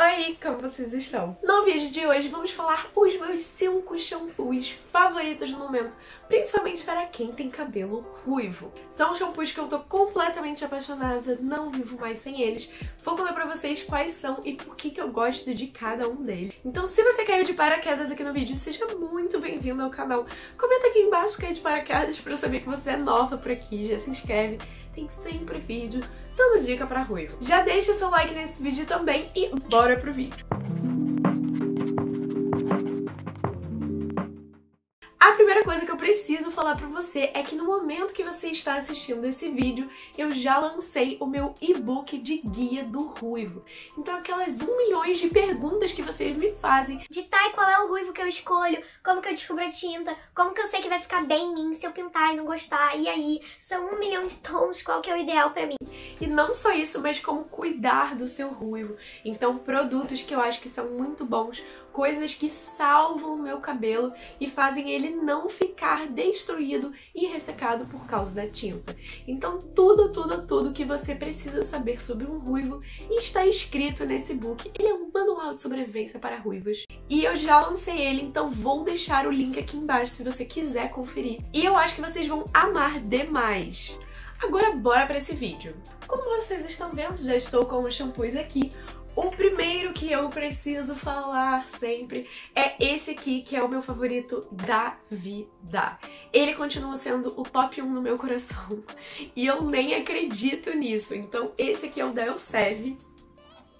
Oi, como vocês estão? No vídeo de hoje vamos falar os meus 5 shampoos favoritos no momento, principalmente para quem tem cabelo ruivo. São shampoos que eu tô completamente apaixonada, não vivo mais sem eles. Vou contar pra vocês quais são e por que, que eu gosto de cada um deles. Então se você caiu de paraquedas aqui no vídeo, seja muito bem-vindo ao canal. Comenta aqui embaixo que é de paraquedas pra eu saber que você é nova por aqui, já se inscreve tem sempre vídeo dando dica pra ruivo. Já deixa seu like nesse vídeo também e bora pro vídeo. A primeira coisa que eu preciso falar pra você é que no momento que você está assistindo esse vídeo, eu já lancei o meu e-book de guia do ruivo. Então aquelas um milhões de perguntas que vocês me fazem. De e qual é o ruivo que eu escolho? Como que eu descubro a tinta? Como que eu sei que vai ficar bem em mim se eu pintar e não gostar? E aí? São um milhão de tons, qual que é o ideal pra mim? E não só isso, mas como cuidar do seu ruivo. Então produtos que eu acho que são muito bons coisas que salvam o meu cabelo e fazem ele não ficar destruído e ressecado por causa da tinta. Então tudo, tudo, tudo que você precisa saber sobre um ruivo está escrito nesse book. Ele é um manual de sobrevivência para ruivos. E eu já lancei ele, então vou deixar o link aqui embaixo se você quiser conferir. E eu acho que vocês vão amar demais. Agora bora para esse vídeo. Como vocês estão vendo, já estou com os shampoos aqui. O primeiro que eu preciso falar sempre é esse aqui, que é o meu favorito da vida. Ele continua sendo o top 1 no meu coração. E eu nem acredito nisso. Então, esse aqui é o da Elsev.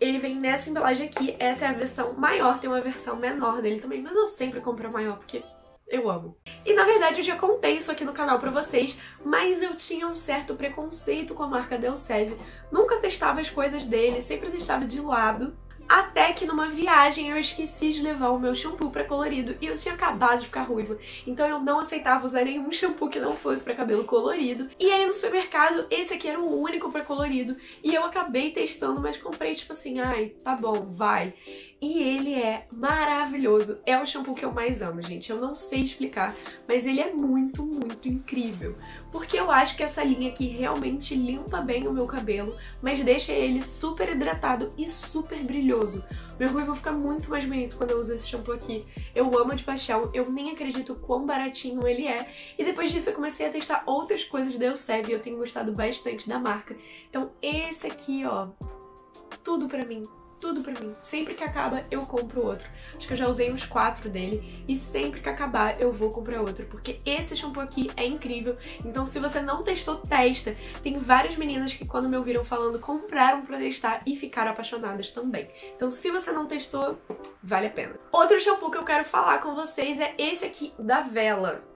Ele vem nessa embalagem aqui. Essa é a versão maior, tem uma versão menor dele também. Mas eu sempre compro a maior, porque eu amo. E na verdade eu já contei isso aqui no canal pra vocês, mas eu tinha um certo preconceito com a marca Delcev. Nunca testava as coisas dele, sempre deixava de lado. Até que numa viagem eu esqueci de levar o meu shampoo pra colorido e eu tinha acabado de ficar ruiva. Então eu não aceitava usar nenhum shampoo que não fosse pra cabelo colorido. E aí no supermercado, esse aqui era o único pra colorido. E eu acabei testando, mas comprei tipo assim, ai, tá bom, vai e ele é maravilhoso. É o shampoo que eu mais amo, gente. Eu não sei explicar, mas ele é muito, muito incrível. Porque eu acho que essa linha aqui realmente limpa bem o meu cabelo, mas deixa ele super hidratado e super brilhoso. Meu ruivo fica muito mais bonito quando eu uso esse shampoo aqui. Eu amo de paixão, eu nem acredito quão baratinho ele é. E depois disso eu comecei a testar outras coisas da Elseve e eu tenho gostado bastante da marca. Então esse aqui, ó, tudo pra mim tudo pra mim. Sempre que acaba, eu compro outro. Acho que eu já usei uns quatro dele e sempre que acabar, eu vou comprar outro, porque esse shampoo aqui é incrível. Então, se você não testou, testa. Tem várias meninas que quando me ouviram falando, compraram pra testar e ficaram apaixonadas também. Então, se você não testou, vale a pena. Outro shampoo que eu quero falar com vocês é esse aqui da Vela.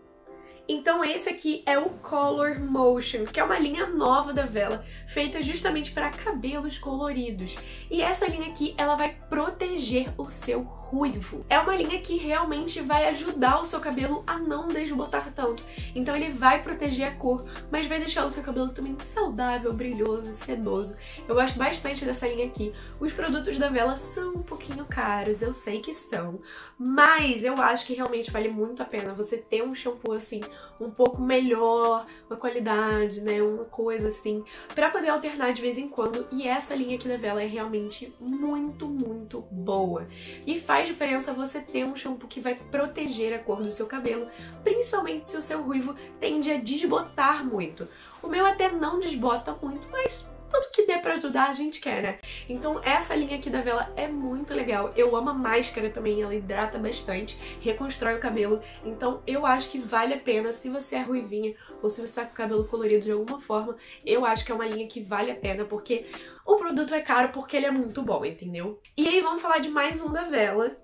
Então esse aqui é o Color Motion, que é uma linha nova da Vela, feita justamente para cabelos coloridos. E essa linha aqui, ela vai proteger o seu ruivo. É uma linha que realmente vai ajudar o seu cabelo a não desbotar tanto. Então ele vai proteger a cor, mas vai deixar o seu cabelo também saudável, brilhoso e sedoso. Eu gosto bastante dessa linha aqui. Os produtos da Vela são um pouquinho caros, eu sei que são, mas eu acho que realmente vale muito a pena você ter um shampoo assim um pouco melhor, uma qualidade, né, uma coisa assim, para poder alternar de vez em quando. E essa linha aqui da Vela é realmente muito, muito boa. E faz diferença você ter um shampoo que vai proteger a cor do seu cabelo, principalmente se o seu ruivo tende a desbotar muito. O meu até não desbota muito, mas tudo que der pra ajudar a gente quer, né? Então essa linha aqui da Vela é muito legal. Eu amo a máscara também, ela hidrata bastante, reconstrói o cabelo. Então eu acho que vale a pena se você é ruivinha ou se você tá com o cabelo colorido de alguma forma. Eu acho que é uma linha que vale a pena porque o produto é caro porque ele é muito bom, entendeu? E aí vamos falar de mais um da Vela.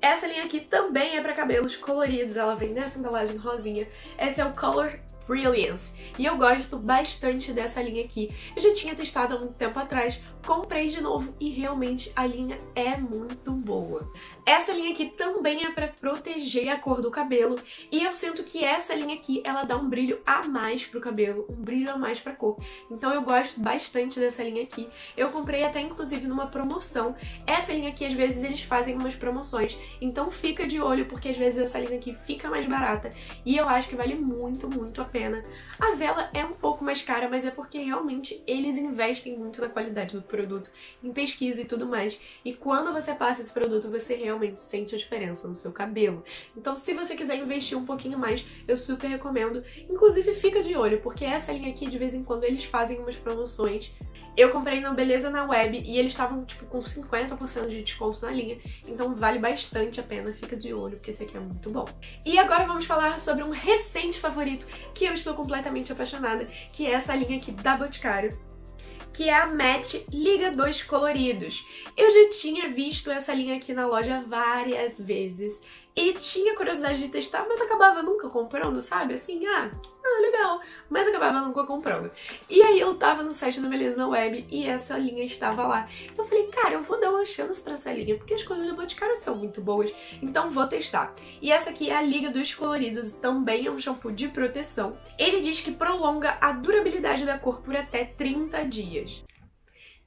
Essa linha aqui também é para cabelos coloridos, ela vem nessa embalagem rosinha. Esse é o Color Brilliance. E eu gosto bastante dessa linha aqui. Eu já tinha testado há muito tempo atrás, comprei de novo e realmente a linha é muito boa. Essa linha aqui também é para proteger a cor do cabelo e eu sinto que essa linha aqui ela dá um brilho a mais pro cabelo, um brilho a mais pra cor. Então eu gosto bastante dessa linha aqui. Eu comprei até inclusive numa promoção. Essa linha aqui às vezes eles fazem umas promoções, então fica de olho porque às vezes essa linha aqui fica mais barata e eu acho que vale muito, muito a pena pena. A vela é um pouco mais cara, mas é porque realmente eles investem muito na qualidade do produto, em pesquisa e tudo mais. E quando você passa esse produto, você realmente sente a diferença no seu cabelo. Então, se você quiser investir um pouquinho mais, eu super recomendo. Inclusive, fica de olho, porque essa linha aqui, de vez em quando, eles fazem umas promoções eu comprei no Beleza na Web e eles estavam, tipo, com 50% de desconto na linha. Então vale bastante a pena, fica de olho, porque esse aqui é muito bom. E agora vamos falar sobre um recente favorito que eu estou completamente apaixonada, que é essa linha aqui da Boticário que é a Match Liga 2 Coloridos. Eu já tinha visto essa linha aqui na loja várias vezes e tinha curiosidade de testar, mas acabava nunca comprando, sabe? Assim, ah, ah, legal, mas acabava nunca comprando. E aí eu tava no site da Beleza na Web e essa linha estava lá. Eu falei, cara, eu vou dar uma chance pra essa linha, porque as coisas do Boticário são muito boas, então vou testar. E essa aqui é a Liga dos Coloridos, também é um shampoo de proteção. Ele diz que prolonga a durabilidade da cor por até 30 dias.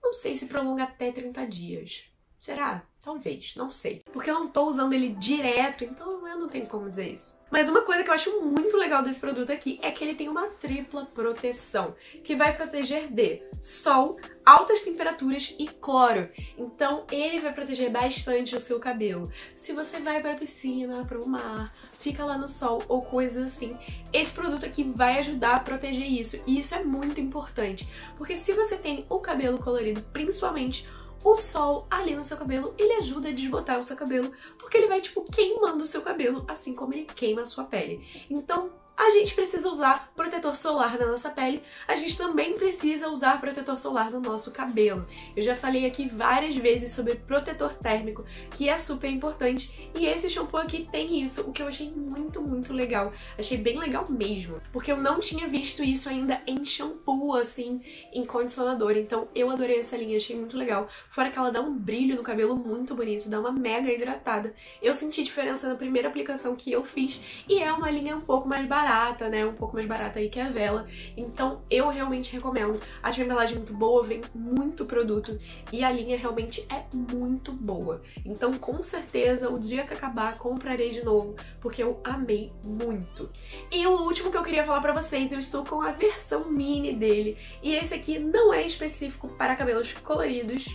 Não sei se prolonga até 30 dias. Será? Talvez, não sei. Porque eu não tô usando ele direto, então eu não tenho como dizer isso. Mas uma coisa que eu acho muito legal desse produto aqui é que ele tem uma tripla proteção, que vai proteger de sol, altas temperaturas e cloro. Então ele vai proteger bastante o seu cabelo. Se você vai para a piscina, para o mar, fica lá no sol ou coisas assim, esse produto aqui vai ajudar a proteger isso. E isso é muito importante, porque se você tem o cabelo colorido, principalmente o sol ali no seu cabelo, ele ajuda a desbotar o seu cabelo, porque ele vai, tipo, queimando o seu cabelo, assim como ele queima a sua pele. Então, a gente precisa usar protetor solar na nossa pele, a gente também precisa usar protetor solar no nosso cabelo. Eu já falei aqui várias vezes sobre protetor térmico, que é super importante, e esse shampoo aqui tem isso, o que eu achei muito, muito legal. Achei bem legal mesmo, porque eu não tinha visto isso ainda em shampoo, assim, em condicionador, então eu adorei essa linha, achei muito legal. Fora que ela dá um brilho no cabelo muito bonito, dá uma mega hidratada. Eu senti diferença na primeira aplicação que eu fiz, e é uma linha um pouco mais barata barata, né? Um pouco mais barata aí que a vela. Então eu realmente recomendo. Acho a embalagem muito boa, vem muito produto e a linha realmente é muito boa. Então com certeza o dia que acabar comprarei de novo, porque eu amei muito. E o último que eu queria falar pra vocês, eu estou com a versão mini dele. E esse aqui não é específico para cabelos coloridos,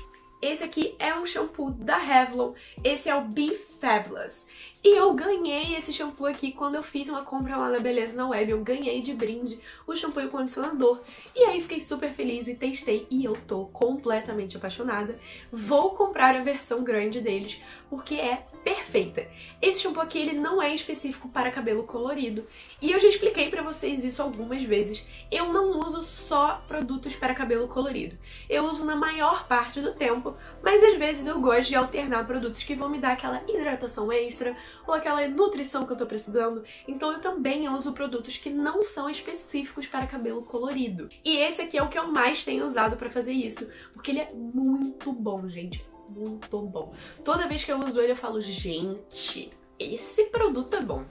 esse aqui é um shampoo da Revlon, esse é o Be Fabulous. E eu ganhei esse shampoo aqui quando eu fiz uma compra lá na Beleza na Web. Eu ganhei de brinde o shampoo e o condicionador. E aí fiquei super feliz e testei e eu tô completamente apaixonada. Vou comprar a versão grande deles porque é perfeita. Esse shampoo aqui ele não é específico para cabelo colorido. E eu já expliquei pra vocês isso algumas vezes. Eu não uso só produtos para cabelo colorido. Eu uso na maior parte do tempo, mas às vezes eu gosto de alternar produtos que vão me dar aquela hidratação extra ou aquela nutrição que eu tô precisando. Então eu também uso produtos que não são específicos para cabelo colorido. E esse aqui é o que eu mais tenho usado para fazer isso, porque ele é muito bom, gente. Muito bom. Toda vez que eu uso ele eu falo, gente, esse produto é bom.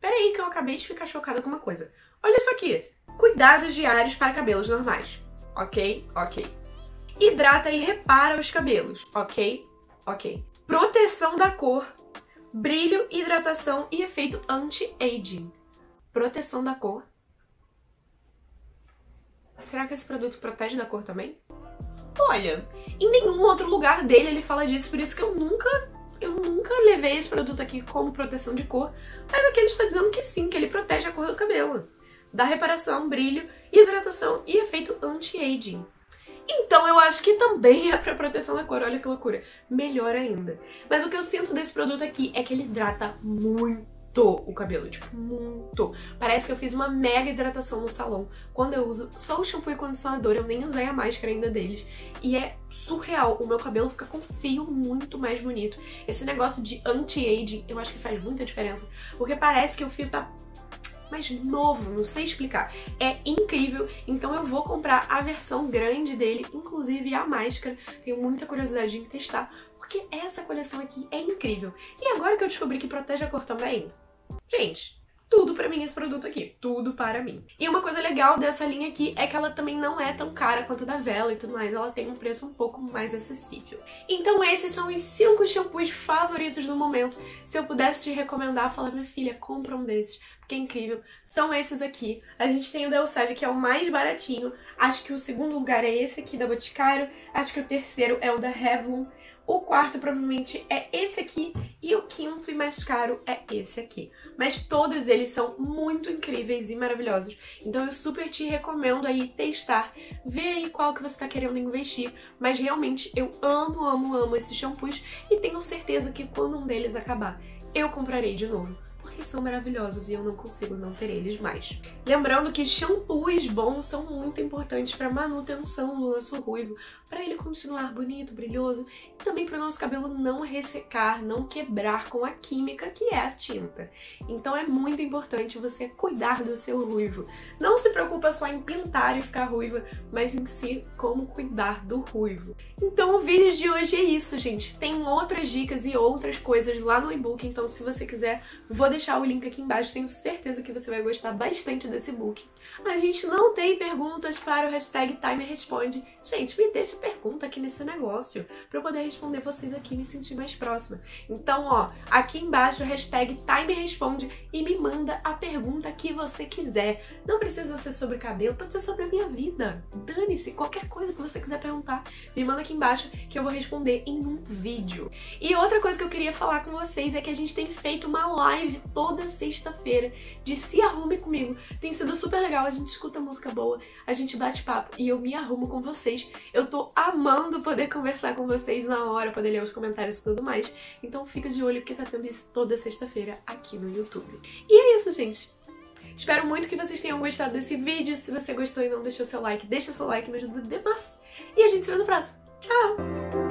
Pera aí que eu acabei de ficar chocada com uma coisa. Olha isso aqui. Cuidados diários para cabelos normais. Ok? Ok. Hidrata e repara os cabelos. Ok? Ok proteção da cor, brilho, hidratação e efeito anti-aging. Proteção da cor. Será que esse produto protege da cor também? Olha, em nenhum outro lugar dele ele fala disso, por isso que eu nunca eu nunca levei esse produto aqui como proteção de cor, mas aqui ele está dizendo que sim, que ele protege a cor do cabelo. Dá reparação, brilho, hidratação e efeito anti-aging. Então eu acho que também é pra proteção da cor, olha que loucura. Melhor ainda. Mas o que eu sinto desse produto aqui é que ele hidrata muito o cabelo, tipo, muito. Parece que eu fiz uma mega hidratação no salão. Quando eu uso só o shampoo e condicionador, eu nem usei a máscara ainda deles. E é surreal, o meu cabelo fica com fio muito mais bonito. Esse negócio de anti-aging, eu acho que faz muita diferença. Porque parece que o fio tá novo, não sei explicar. É incrível, então eu vou comprar a versão grande dele, inclusive a máscara. Tenho muita curiosidade em testar, porque essa coleção aqui é incrível. E agora que eu descobri que protege a cor também, gente, tudo pra mim esse produto aqui, tudo para mim. E uma coisa legal dessa linha aqui é que ela também não é tão cara quanto a da Vela e tudo mais, ela tem um preço um pouco mais acessível. Então esses são os 5 shampoos favoritos do momento. Se eu pudesse te recomendar, falar, minha filha, compra um desses, porque é incrível. São esses aqui. A gente tem o Delseve, que é o mais baratinho. Acho que o segundo lugar é esse aqui da Boticário. Acho que o terceiro é o da Revlon. O quarto provavelmente é esse aqui e o quinto e mais caro é esse aqui. Mas todos eles são muito incríveis e maravilhosos. Então eu super te recomendo aí testar, ver aí qual que você tá querendo investir. Mas realmente eu amo, amo, amo esses shampoos e tenho certeza que quando um deles acabar, eu comprarei de novo porque são maravilhosos e eu não consigo não ter eles mais. Lembrando que shampoos bons são muito importantes para manutenção do nosso ruivo, para ele continuar bonito, brilhoso e também para o nosso cabelo não ressecar, não quebrar com a química que é a tinta. Então é muito importante você cuidar do seu ruivo. Não se preocupa só em pintar e ficar ruiva, mas em si como cuidar do ruivo. Então o vídeo de hoje é isso, gente. Tem outras dicas e outras coisas lá no e-book, então se você quiser, vou deixar o link aqui embaixo, tenho certeza que você vai gostar bastante desse book. A gente não tem perguntas para o hashtag Timer Responde. Gente, me deixa pergunta aqui nesse negócio, para eu poder responder vocês aqui e me sentir mais próxima. Então, ó, aqui embaixo, hashtag Timer Responde e me manda a pergunta que você quiser. Não precisa ser sobre cabelo, pode ser sobre a minha vida. Dane-se, qualquer coisa que você quiser perguntar, me manda aqui embaixo que eu vou responder em um vídeo. E outra coisa que eu queria falar com vocês é que a gente tem feito uma live toda sexta-feira de Se Arrume Comigo. Tem sido super legal, a gente escuta música boa, a gente bate papo e eu me arrumo com vocês. Eu tô amando poder conversar com vocês na hora, poder ler os comentários e tudo mais. Então fica de olho porque tá tendo isso toda sexta-feira aqui no YouTube. E é isso, gente. Espero muito que vocês tenham gostado desse vídeo. Se você gostou e não deixou seu like, deixa seu like, me ajuda demais. E a gente se vê no próximo. Tchau!